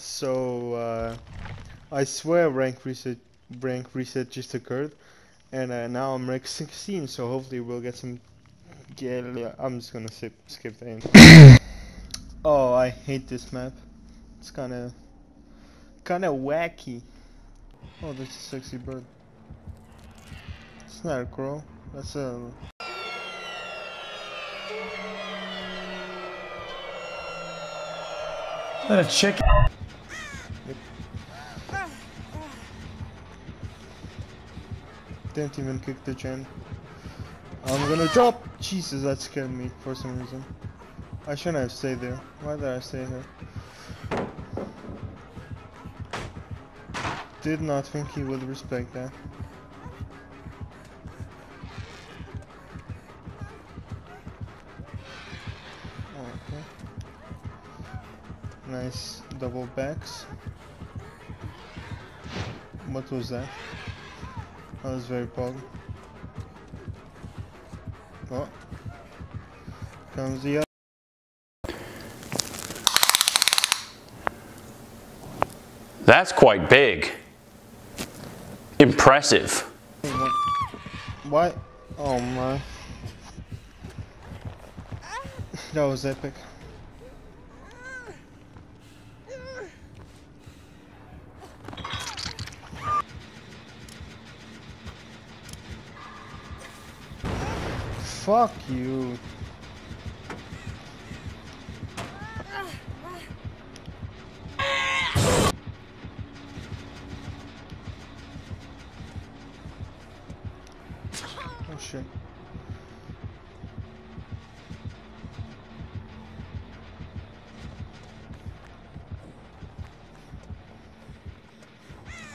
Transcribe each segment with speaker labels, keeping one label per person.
Speaker 1: So uh, I swear rank reset rank reset just occurred, and uh, now I'm rank 16. So hopefully we'll get some. Yeah, yeah, I'm just gonna skip skip the end. oh, I hate this map. It's kind of kind of wacky. Oh, that's a sexy bird. It's not a crow. That's a.
Speaker 2: Is that a chicken?
Speaker 1: Didn't even kick the gen. I'm gonna drop! Jesus, that scared me for some reason. I shouldn't have stayed there. Why did I stay here? Did not think he would respect that. Okay. Nice double backs. What was that? That was very pog. Oh. Comes the other.
Speaker 3: That's quite big. Impressive.
Speaker 1: What? Oh my. That was epic. Fuck you. Oh.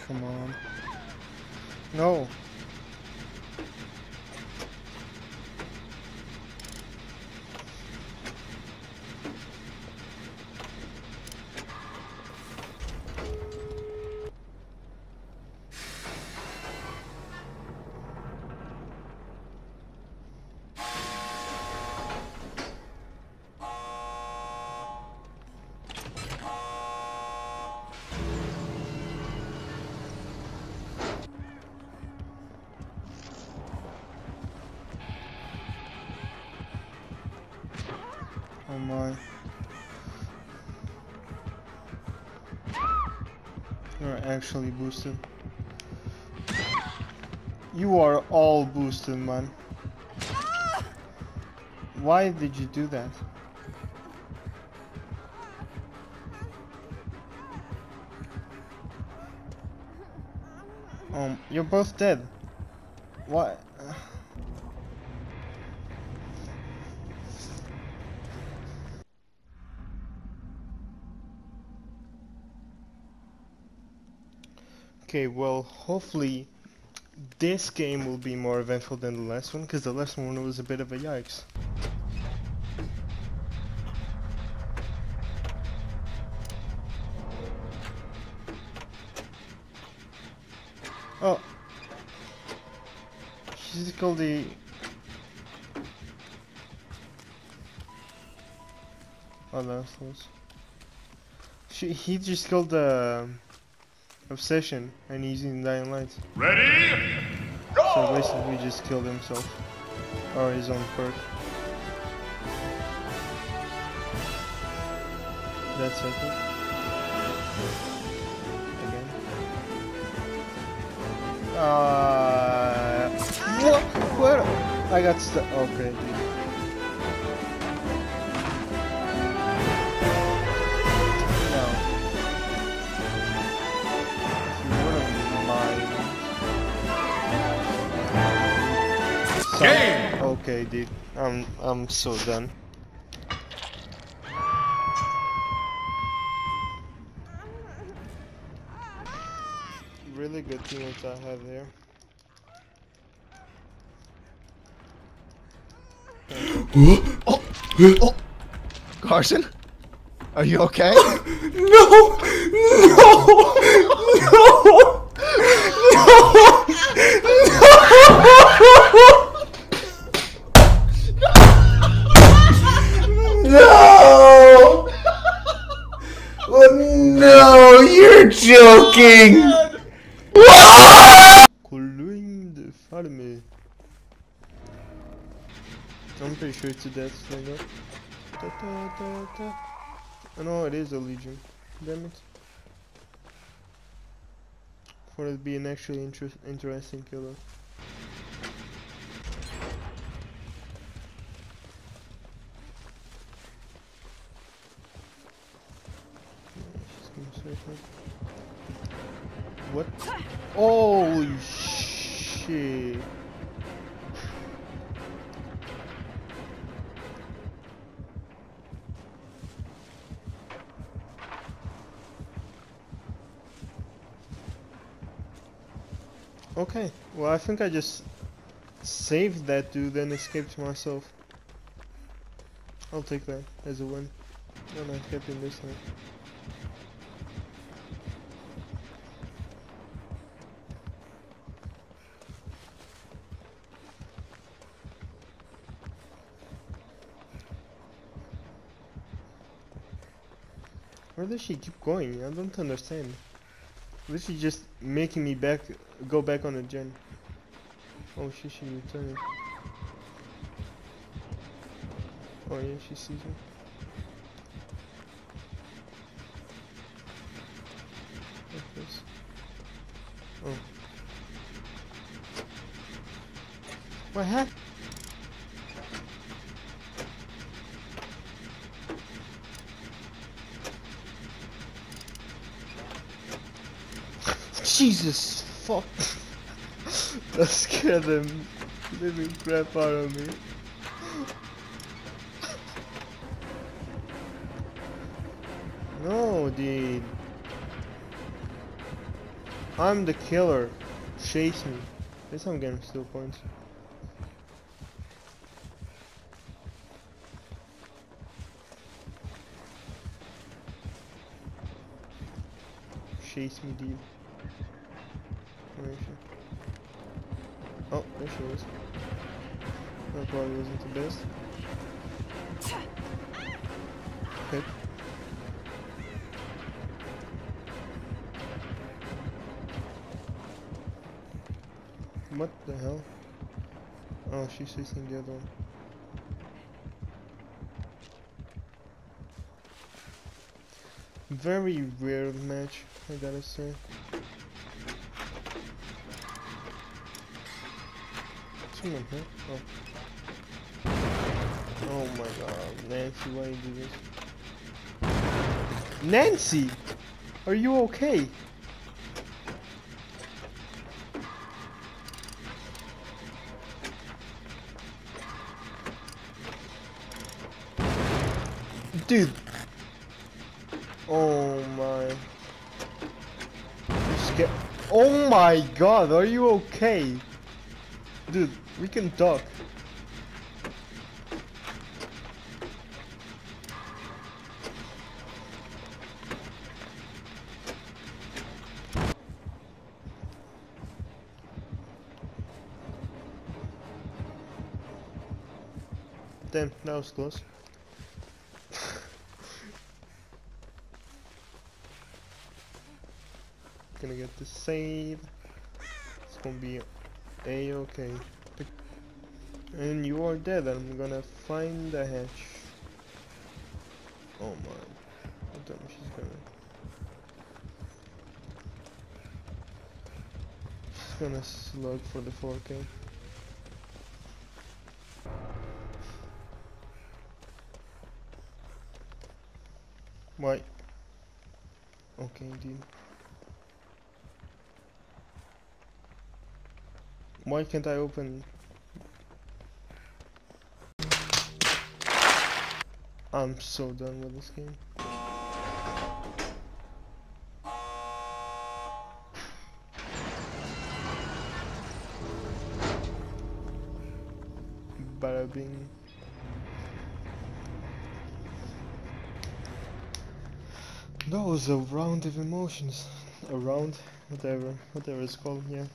Speaker 1: Come on. No. Oh my. You're actually boosted. You are all boosted, man. Why did you do that? Um, you're both dead. What? Okay, well, hopefully this game will be more eventful than the last one, because the last one was a bit of a yikes. Oh! The... Oh no, that's close. She, he just killed the... Um, Obsession and he's using Dying lights.
Speaker 4: Ready? Go!
Speaker 1: So basically he just killed himself. Or his own perk. That's it. Again. Uh, what? Where? I got stuck. Okay, dude.
Speaker 4: Game!
Speaker 1: Okay, dude. I'm I'm so done. Really good teammates I have here.
Speaker 5: Carson? Are you okay?
Speaker 2: No! No! No! Joking!
Speaker 1: Colluing the farme. I'm pretty sure it's a death slinger. Da, da, da, da. Oh no, it is a legion. Damn it. For it be an actually inter interesting killer. She's gonna me. What? Holy shit. Okay, well I think I just saved that dude and escaped myself. I'll take that as a win. I'm not getting this time. Where does she keep going? I don't understand. This is just making me back go back on the gen? Oh she she returning. Oh yeah, she sees me. Like this. Oh. What happened? Jesus fuck. that scared the living crap out of me. No, dude. I'm the killer. Chase me. Guess I'm getting still points. Chase me, dude. She? Oh, there she is. That probably wasn't the best. Okay. What the hell? Oh, she's facing the other one. Very rare match, I gotta say. Oh. Oh my god, Nancy, why you do this? Nancy! Are you okay? Dude! Oh my. Oh my god, are you okay? Dude, we can talk. Damn, that was close. Gonna get the save. It's gonna be a-okay. And you are dead. I'm gonna find the hatch. Oh my. What time she's gonna... She's gonna slug for the 4k. Eh? Why? Okay, indeed. Why can't I open? I'm so done with this game. Bada bing. That was a round of emotions. A round, whatever, whatever it's called, yeah.